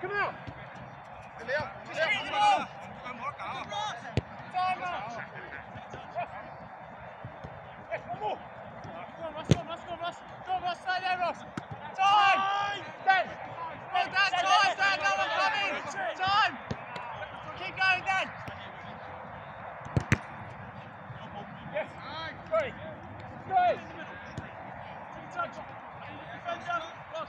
come out. Come out. Come out. Come out. Straight! Straight! Take a touch! Defend down! Cross!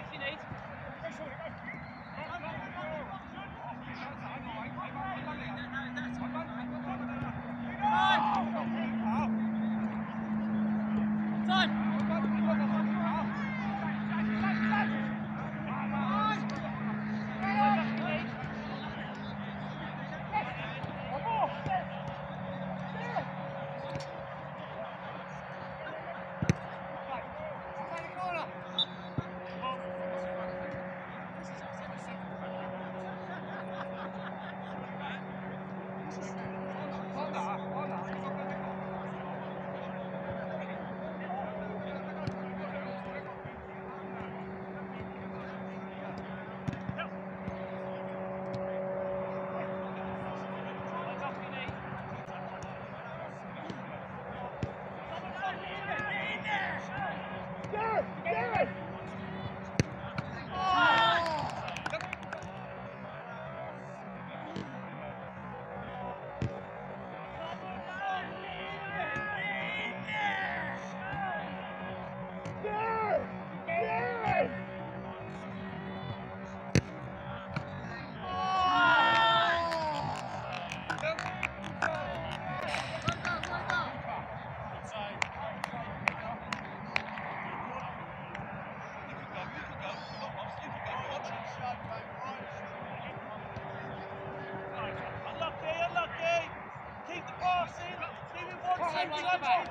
Vamos, vamos.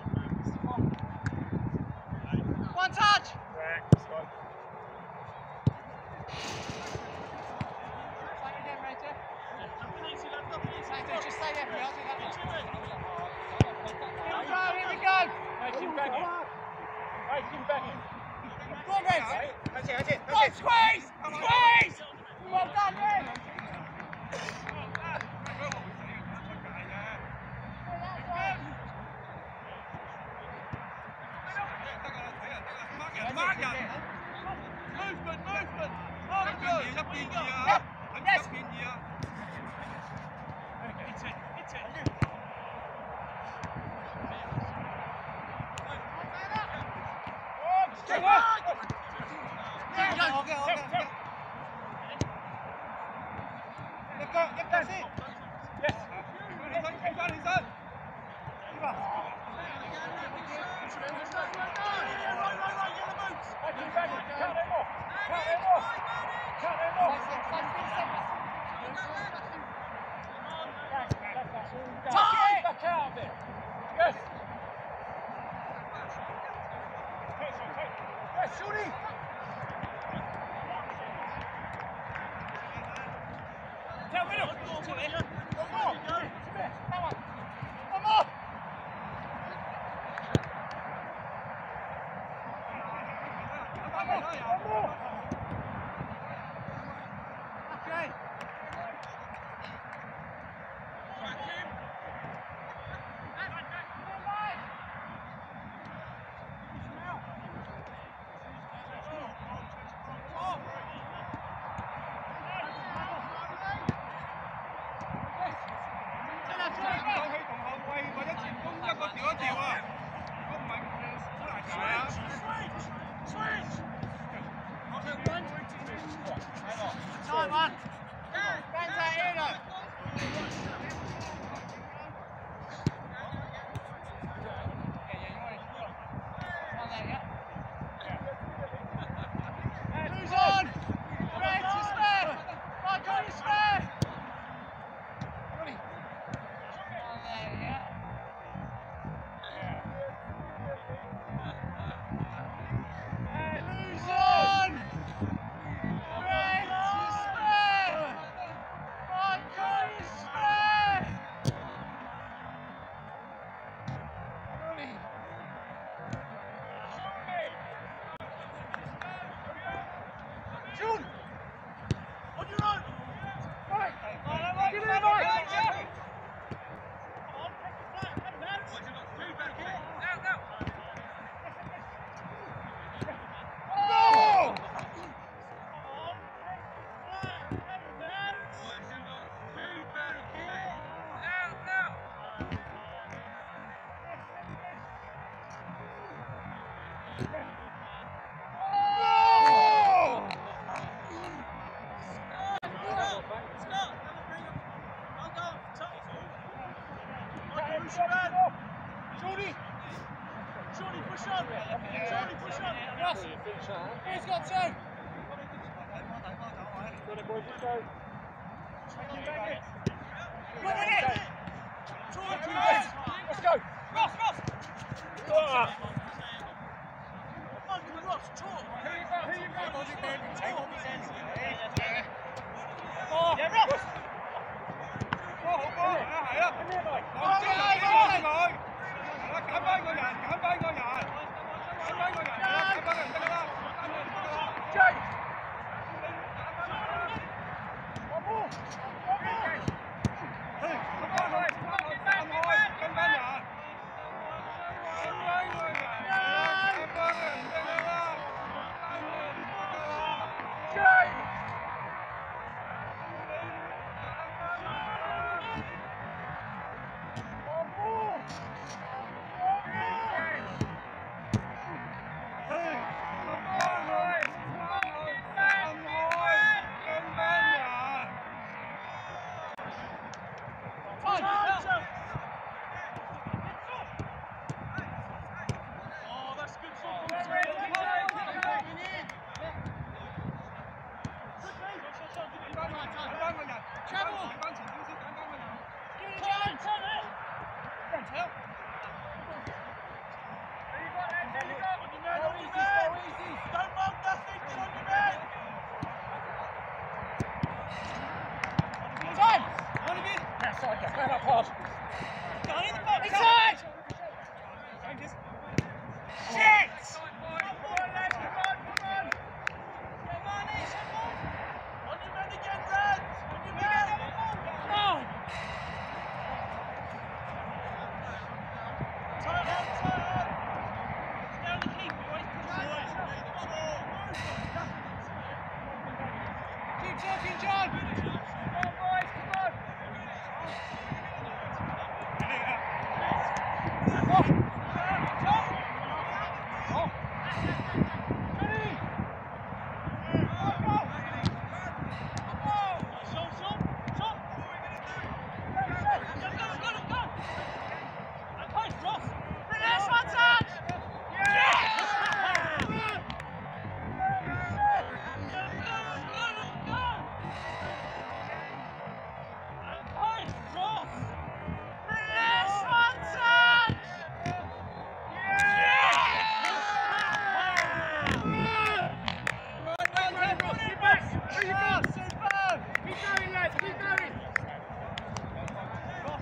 Yes. Go, get that seat. Yes. Go, Lisa, go, Lisa. Shooting!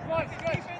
Right, good. Great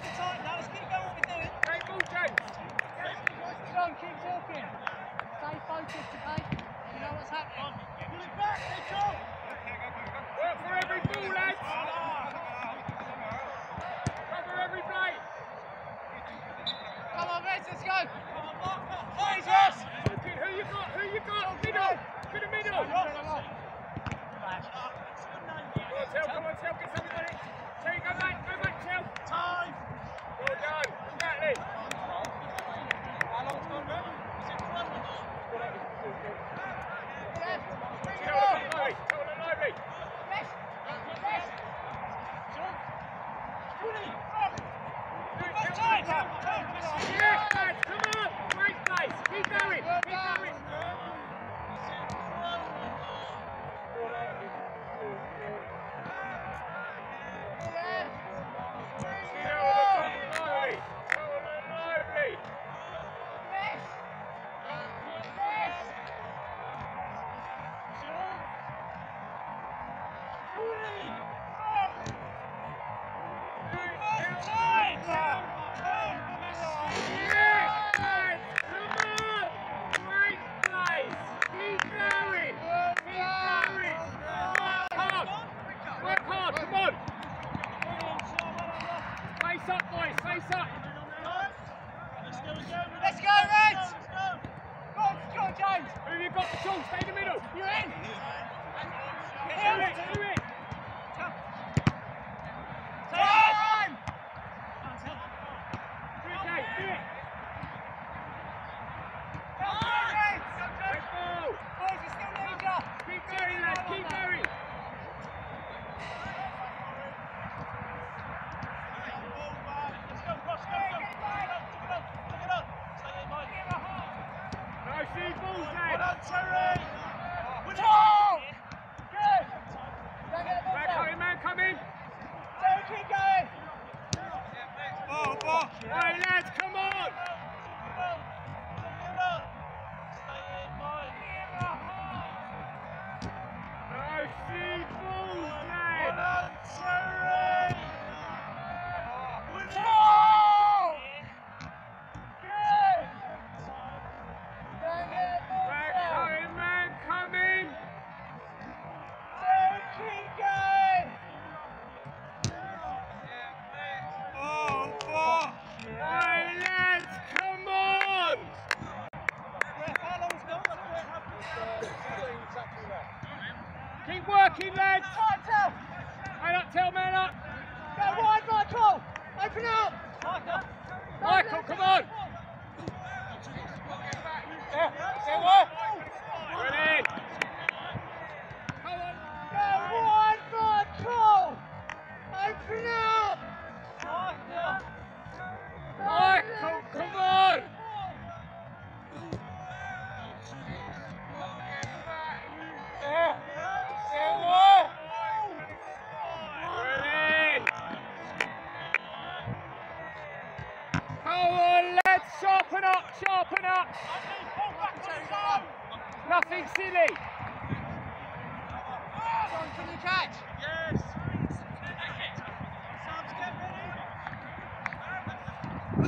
Sharpen up, sharpen up. Nothing silly. John, can you catch? Yes.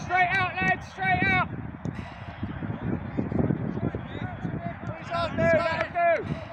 Straight out, lads, straight out. Please on, do, let's.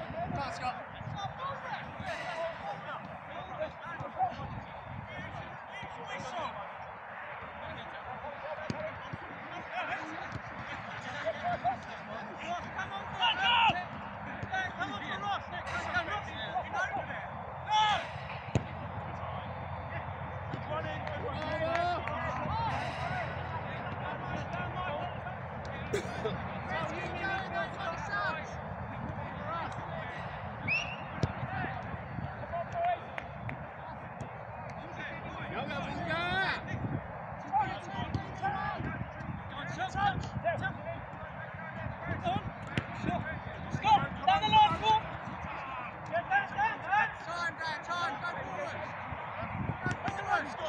first.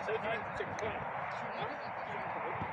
谁开警车去哪里地方投诉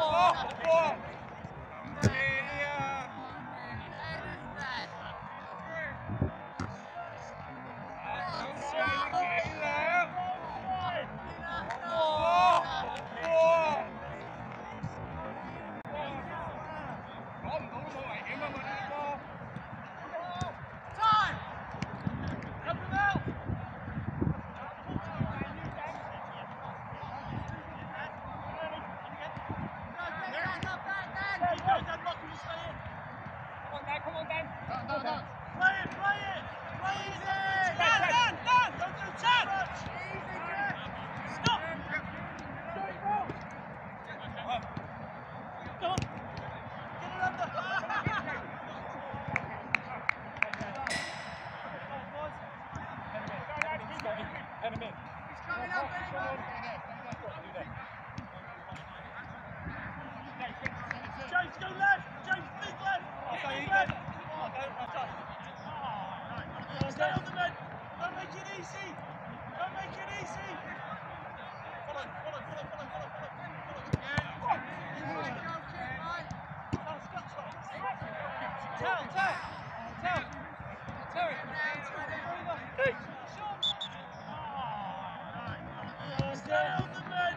Oh, oh. down the mid.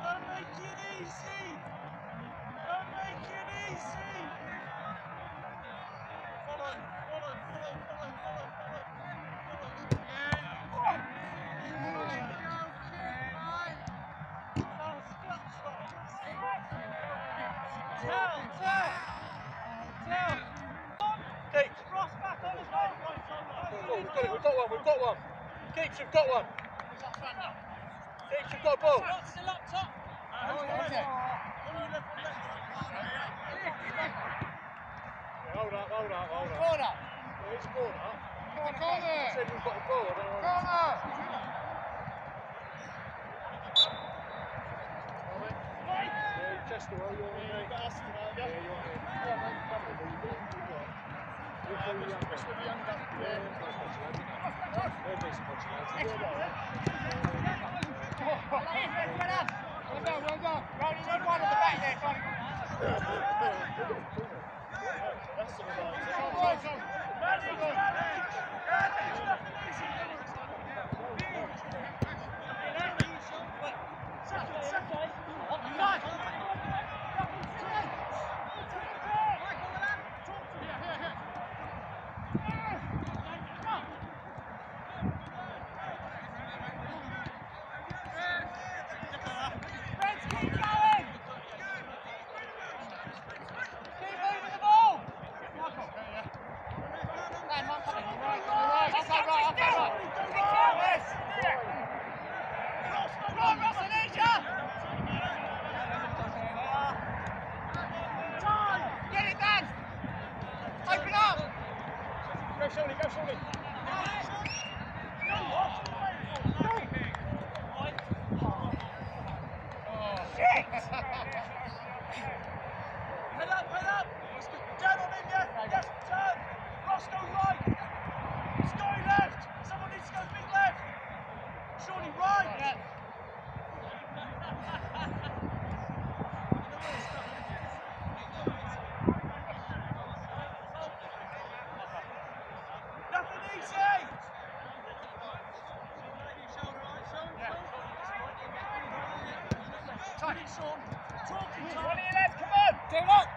I make it easy. I make it easy. Follow, follow, follow, follow, follow, follow, follow. Tell, tell, tell. Back on his. We've got it, we've got one, we've got one. Keeps, we've got one. Weeks, you've got a ball. Still up top. Uh, oh, yeah, yeah, hold up, hold up, hold up. Corner. Yeah, it's corner. Corner, corner. I said we've got the ball. I don't know corner. Chester, well, you're yeah, you've got Aston now. Yeah, you're on it. Yeah, mate, probably. You've got it. You're pretty young. You're pretty young. Yeah, yeah. Nobody's watching that. That's the Sean. Talking. Come on, Ian, come on. Do it.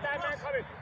time, man, coming.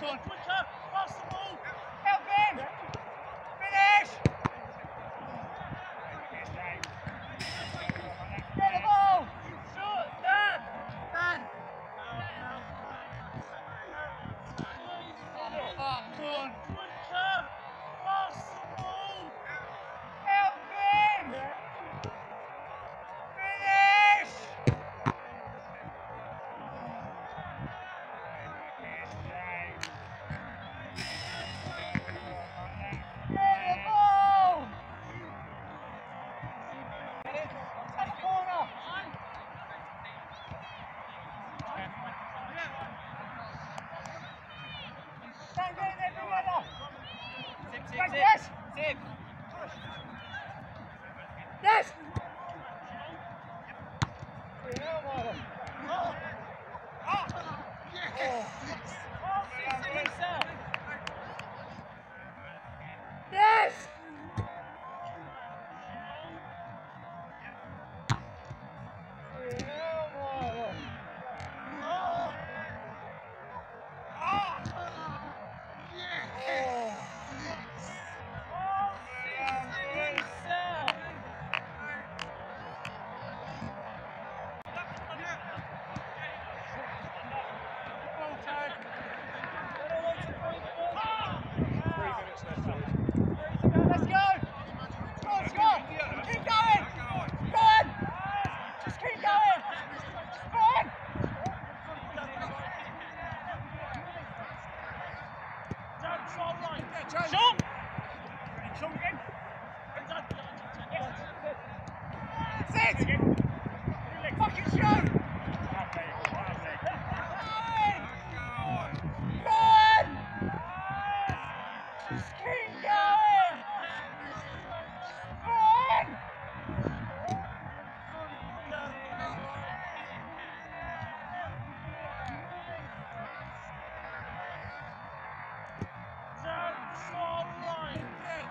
Come on,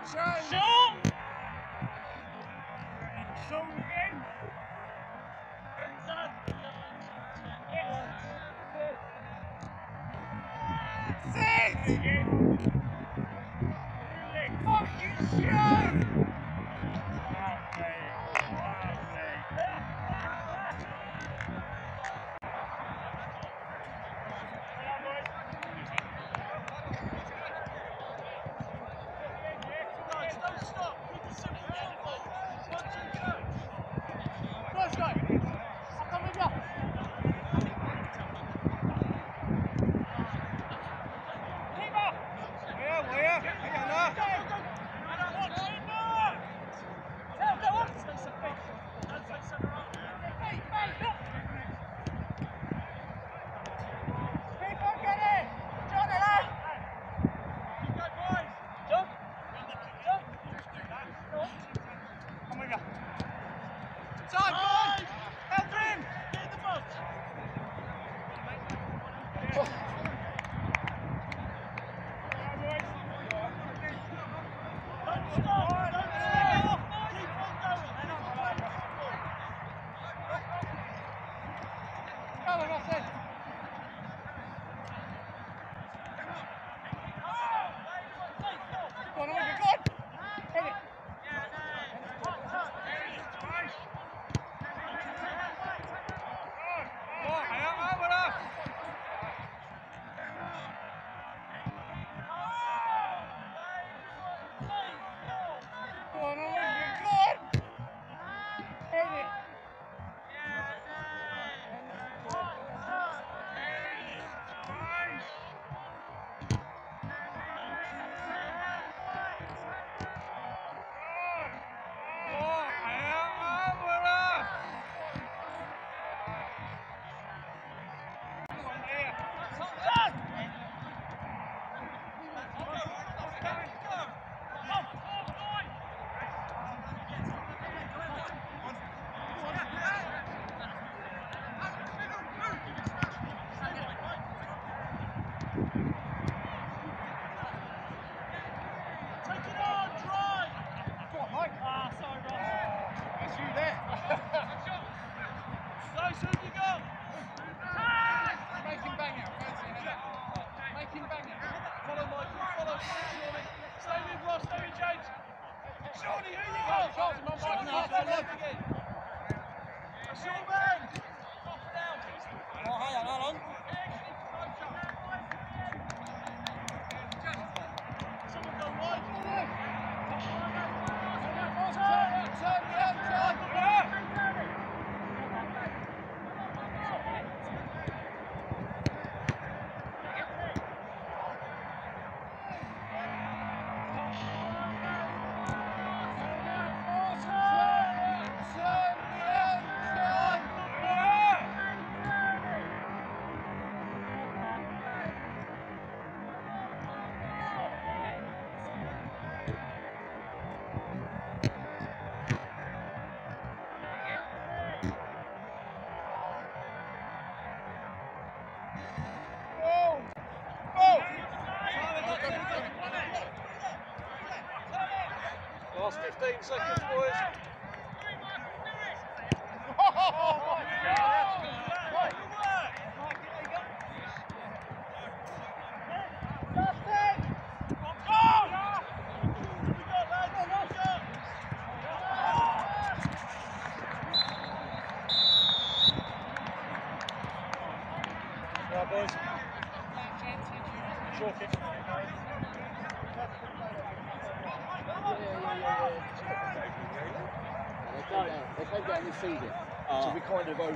Shoot! Shoot again! Shoot!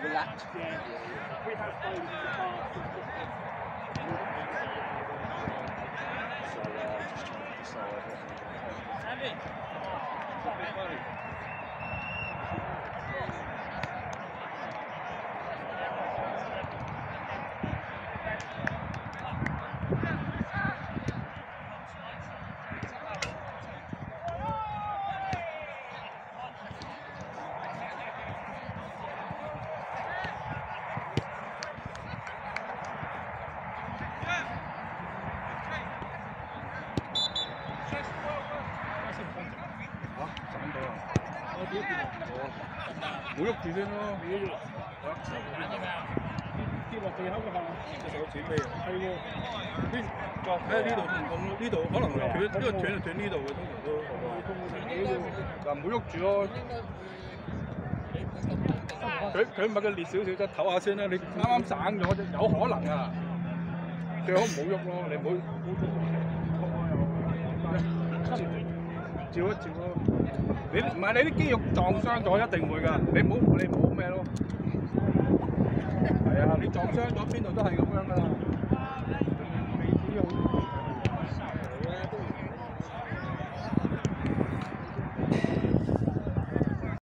Overlapped. 先咯，跌落地下嘅下，隻手指尾啊，係喎，呢睇下呢度唔同咯，呢度可能斷，呢個斷就斷呢度嘅，通常都嗱唔好喐住咯。佢佢咪佢裂少少啫，唞下先啦。你啱啱散咗啫，有可能啊。最好唔好喐咯，你唔好照一照咯。你唔係你啲肌肉撞傷咗一定會㗎，你唔好你唔好咩咯。係啊，你撞傷咗邊度都係咁樣㗎啦。